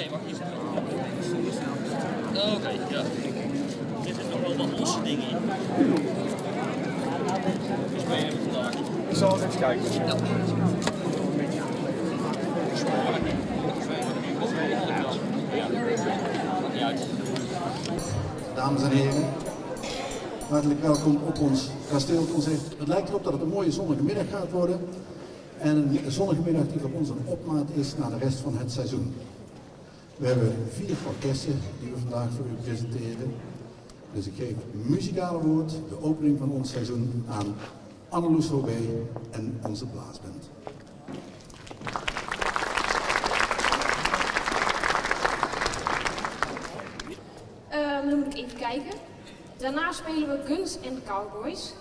nee, wacht, hier zit nog. Oké, ja. Dit is nog wel wat losse dingen in. Dus ben je vandaag. Ik zal eens even kijken. Ja. Dames en heren, hartelijk welkom op ons kasteelconcert. Het lijkt erop dat het een mooie zonnige middag gaat worden. En een zonnige middag die voor ons een opmaat is naar de rest van het seizoen. We hebben vier orkesten die we vandaag voor u presenteren. Dus ik geef het muzikale woord, de opening van ons seizoen, aan Anneloes Robé en onze blaasband. Ehm, dan moet ik even kijken. Daarna spelen we Guns and Cowboys.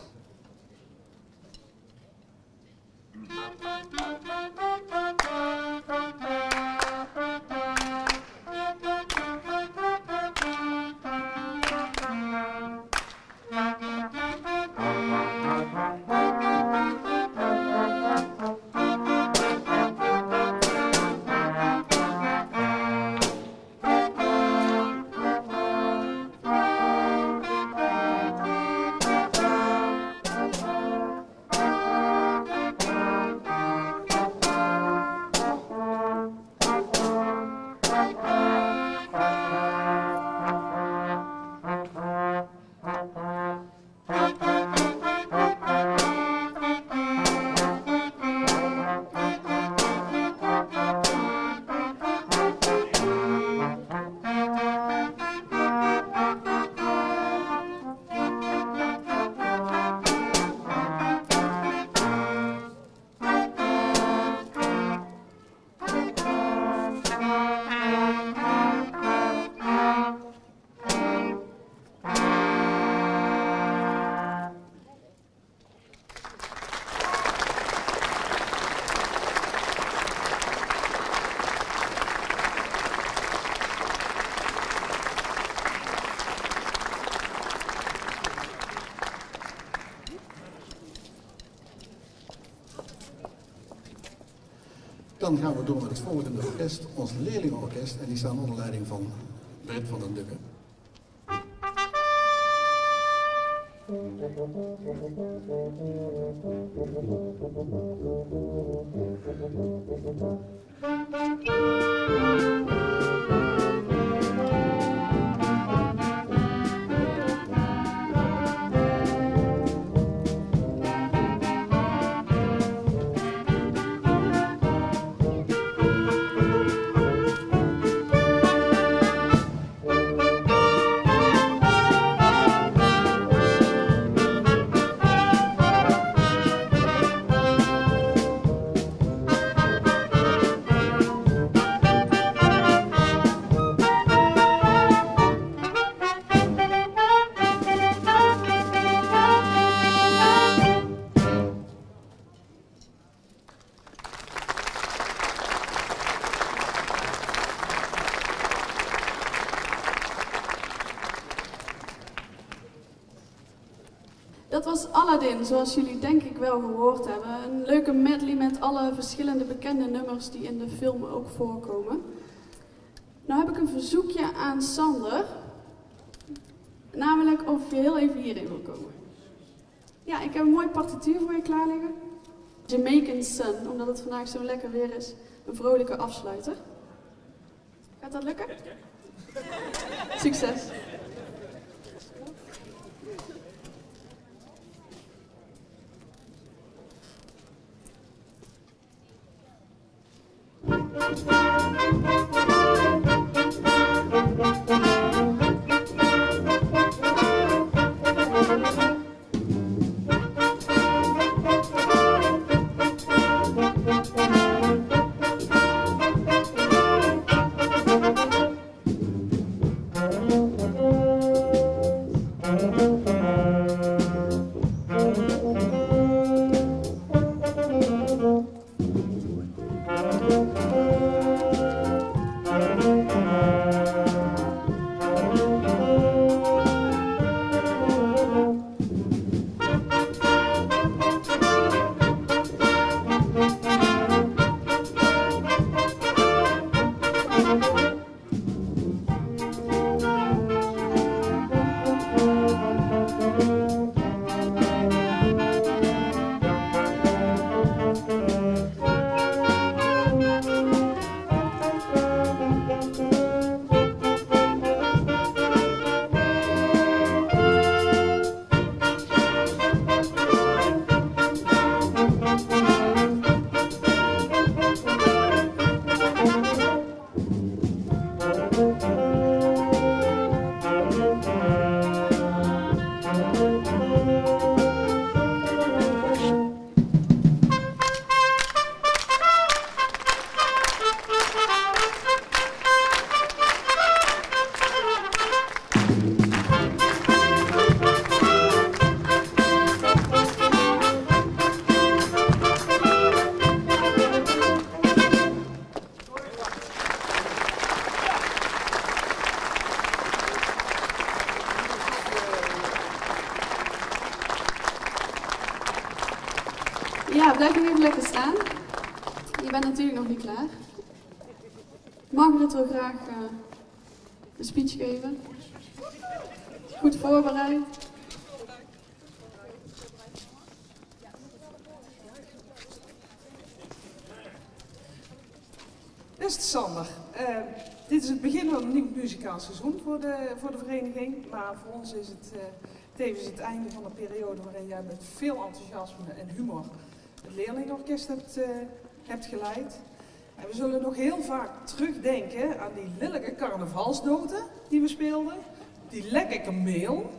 Dan gaan we door met het volgende orkest, ons leerlingenorkest. En die staan onder leiding van Brett van den Dukke. Was Aladdin, zoals jullie denk ik wel gehoord hebben. Een leuke medley met alle verschillende bekende nummers die in de film ook voorkomen. Nou heb ik een verzoekje aan Sander. Namelijk of je heel even hierin wil komen. Ja, ik heb een mooi partituur voor je klaar liggen. Jamaican Sun, omdat het vandaag zo lekker weer is. Een vrolijke afsluiter. Gaat dat lukken? Succes! Klaar. Margaret wil graag uh, een speech geven. Goed voorbereid. Beste Sander, uh, dit is het begin van een nieuw muzikaal seizoen voor de, voor de vereniging. Maar voor ons is het uh, tevens het einde van een periode waarin jij met veel enthousiasme en humor het leerlingorkest hebt, hebt geleid. En we zullen nog heel vaak terugdenken aan die lelijke carnavalsdoten die we speelden. Die lekke kameel.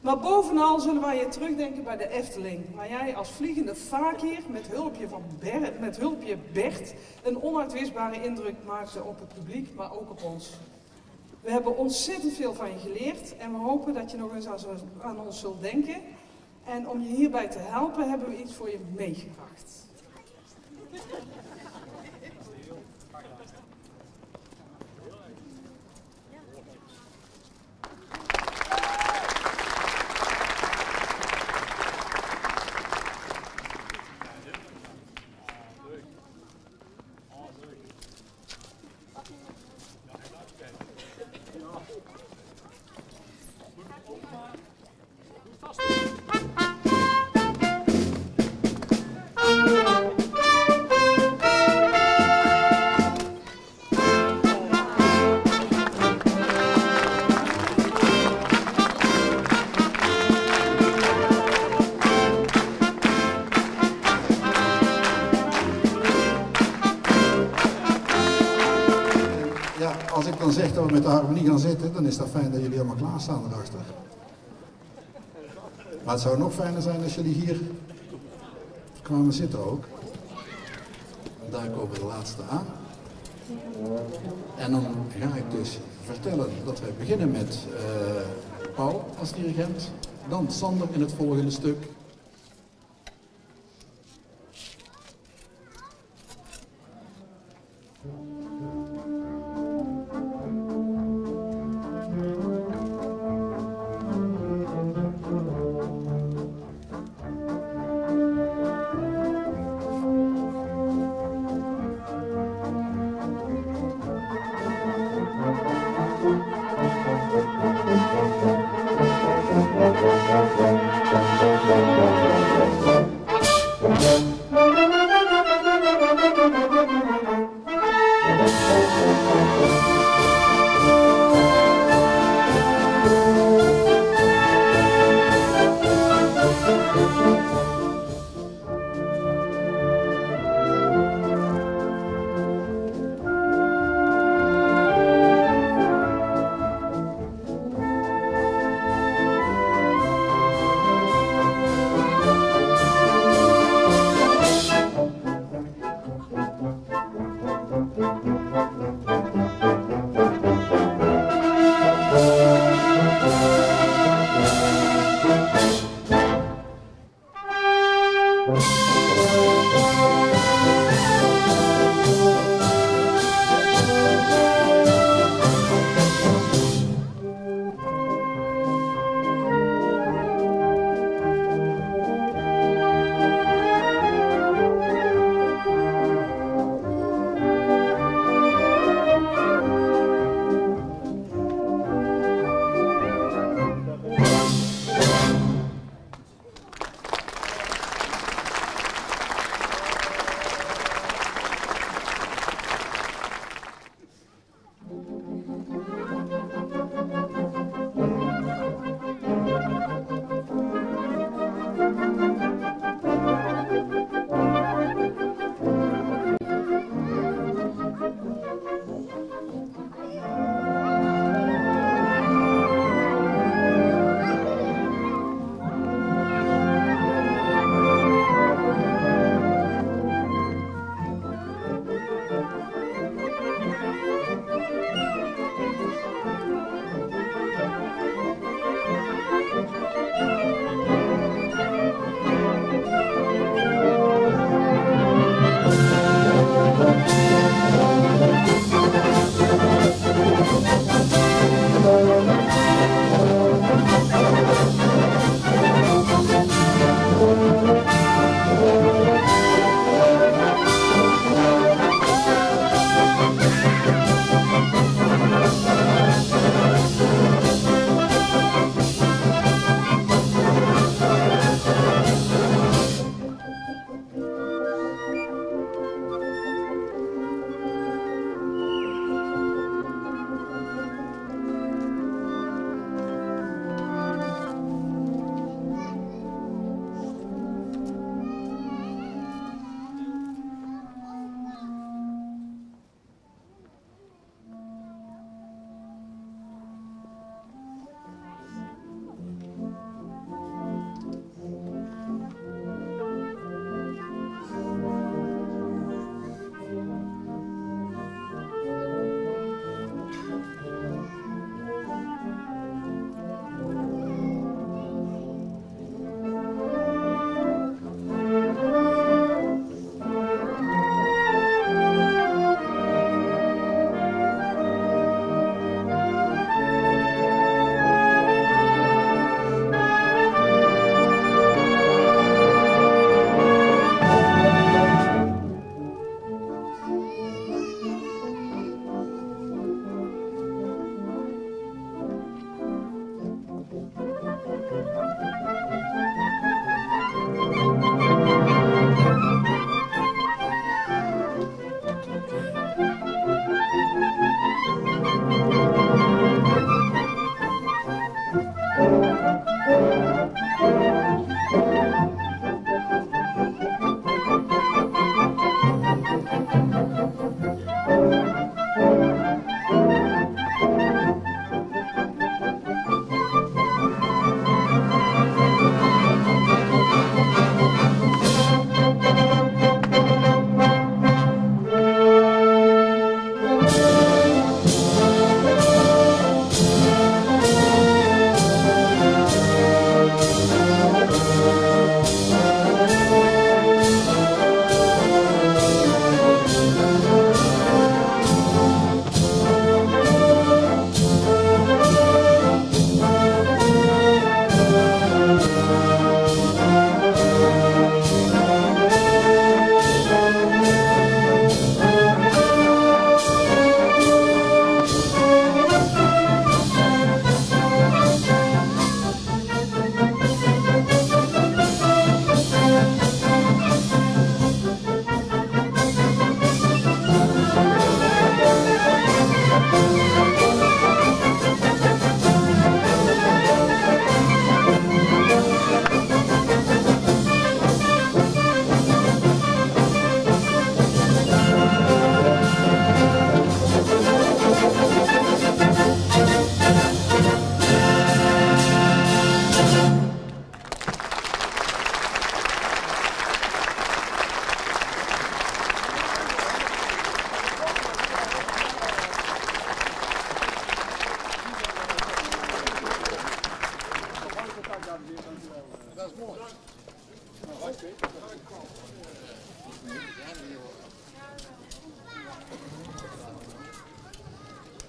Maar bovenal zullen wij je terugdenken bij de Efteling. Waar jij als vliegende fakir met hulpje, van Bert, met hulpje Bert een onuitwisbare indruk maakte op het publiek, maar ook op ons. We hebben ontzettend veel van je geleerd en we hopen dat je nog eens aan ons zult denken. En om je hierbij te helpen hebben we iets voor je meegebracht. dan zegt dat we met de harmonie gaan zitten, dan is dat fijn dat jullie allemaal klaarstaan erachter. Maar het zou nog fijner zijn als jullie hier kwamen zitten ook. Daar komen we de laatste aan. En dan ga ik dus vertellen dat wij beginnen met eh, Paul als dirigent, dan Sander in het volgende stuk.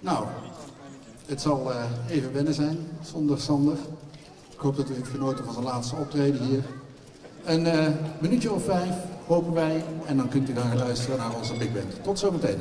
Nou, het zal eh, even wennen zijn zonder Sander. Ik hoop dat u heeft genoten van zijn laatste optreden hier. Een eh, minuutje of vijf hopen wij en dan kunt u dan gaan luisteren naar onze big band. Tot zometeen.